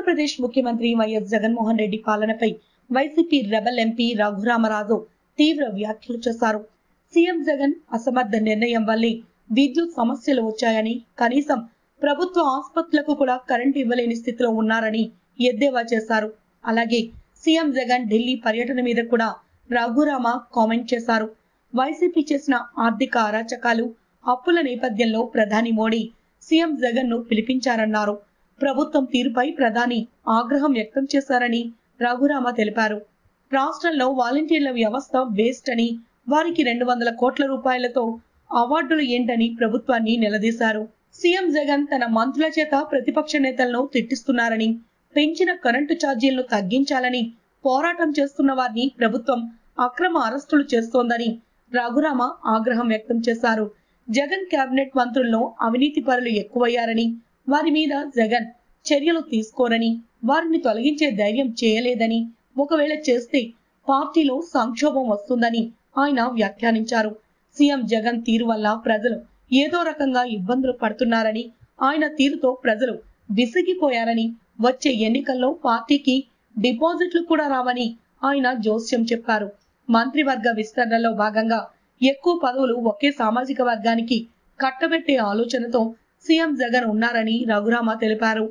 ఆంధ్రప్రదేశ్ ముఖ్యమంత్రి వైఎస్ జగన్మోహన్ రెడ్డి పాలనపై YCP rebel MP Raghurama Raju తీవ్ర వ్యాఖ్యలు చేశారు. సీఎం జగన్ అసమర్థ నిర్ణయం వల్లే విద్యుత్ సమస్యలు వచ్చాయని కనీసం ప్రభుత్వ ఆసుపత్రులకు కూడా కరెంటు ఇవ్వలేని స్థితిలో ఉన్నారని ఎద్దేవా చేశారు. అలాగే సీఎం జగన్ ఢిల్లీ పర్యటన మీద కూడా రఘురామ కామెంట్ చేశారు. వైసీపీ చేసిన ఆర్థిక అరాచకాలు అప్పుల నేపథ్యంలో ప్రధాని మోడీ సీఎం జగన్ను పిలిపించారన్నారు. ప్రభుత్వం తీరుపై ప్రధాని ఆగ్రహం వ్యక్తం చేశారని రఘురామ తెలిపారు. రాష్ట్రంలో వాలంటీర్ల వ్యవస్థ వేస్ట్ అని వారికి రెండు వందల కోట్ల రూపాయలతో అవార్డులు ఏంటని ప్రభుత్వాన్ని నిలదీశారు. సీఎం జగన్ తన మంత్రుల చేత ప్రతిపక్ష నేతలను తిట్టిస్తున్నారని పెంచిన కరెంటు ఛార్జీలను తగ్గించాలని పోరాటం చేస్తున్న వారిని ప్రభుత్వం అక్రమ అరెస్టులు చేస్తోందని రఘురామ ఆగ్రహం వ్యక్తం చేశారు. జగన్ కేబినెట్ మంత్రుల్లో అవినీతి పరులు ఎక్కువయ్యారని వారి మీద జగన్ చర్యలు తీసుకోరని వారిని తొలగించే ధైర్యం చేయలేదని ఒకవేళ చేస్తే పార్టీలో సంక్షోభం వస్తుందని ఆయన వ్యాఖ్యానించారు. సీఎం జగన్ తీరు వల్ల ప్రజలు ఏదో రకంగా ఇబ్బందులు పడుతున్నారని ఆయన తీరుతో ప్రజలు విసిగిపోయారని వచ్చే ఎన్నికల్లో పార్టీకి డిపాజిట్లు కూడా రావని ఆయన జోస్యం చెప్పారు. మంత్రివర్గ విస్తరణలో భాగంగా ఎక్కువ పదవులు ఒకే సామాజిక వర్గానికి కట్టబెట్టే ఆలోచనతో సీఎం జగన్ ఉన్నారని రఘురామ తెలిపారు.